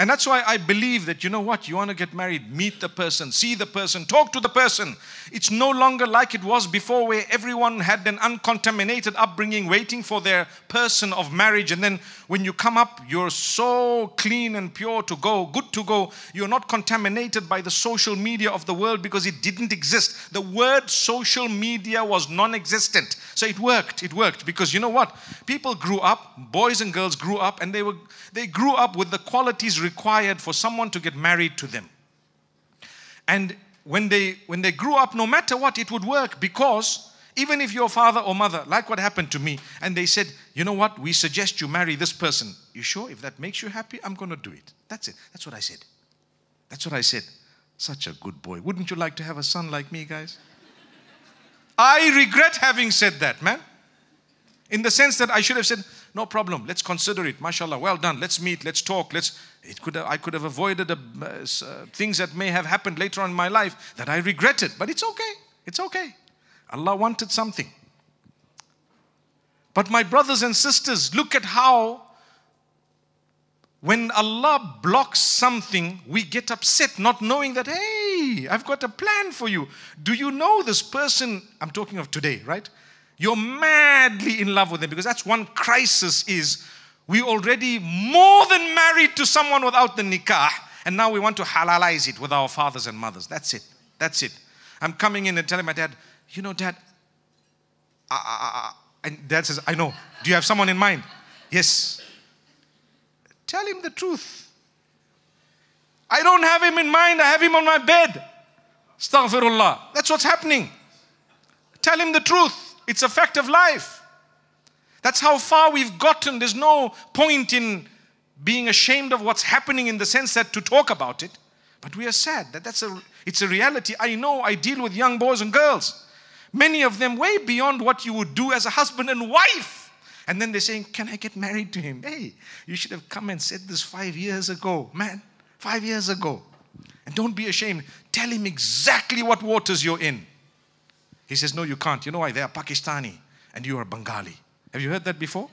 And that's why I believe that, you know what, you want to get married, meet the person, see the person, talk to the person. It's no longer like it was before, where everyone had an uncontaminated upbringing waiting for their person of marriage. And then when you come up, you're so clean and pure to go, good to go. You're not contaminated by the social media of the world because it didn't exist. The word social media was non existent. So it worked. It worked because you know what? People grew up, boys and girls grew up, and they, were, they grew up with the qualities required for someone to get married to them. And when they when they grew up, no matter what, it would work because even if your father or mother, like what happened to me, and they said, you know what, we suggest you marry this person. You sure? If that makes you happy, I'm gonna do it. That's it. That's what I said. That's what I said. Such a good boy. Wouldn't you like to have a son like me, guys? I regret having said that, man. In the sense that I should have said, no problem, let's consider it. MashaAllah, well done. Let's meet, let's talk. Let's. It could have, I could have avoided uh, uh, things that may have happened later on in my life that I regretted. But it's okay. It's okay. Allah wanted something. But my brothers and sisters, look at how when Allah blocks something, we get upset, not knowing that, hey, I've got a plan for you. Do you know this person? I'm talking of today, right? You're madly in love with them because that's one crisis is we already more than married to someone without the nikah and now we want to halalize it with our fathers and mothers. That's it. That's it. I'm coming in and telling my dad, you know, dad, and dad says, I know. Do you have someone in mind? Yes. Tell him the truth. I don't have him in mind, I have him on my bed. Astaghfirullah. That's what's happening. Tell him the truth. It's a fact of life. That's how far we've gotten. There's no point in being ashamed of what's happening in the sense that to talk about it. But we are sad that that's a it's a reality. I know I deal with young boys and girls. Many of them way beyond what you would do as a husband and wife. And then they're saying, Can I get married to him? Hey, you should have come and said this five years ago, man. Five years ago. And don't be ashamed. Tell him exactly what waters you're in. He says, No, you can't. You know why? They are Pakistani and you are Bengali. Have you heard that before?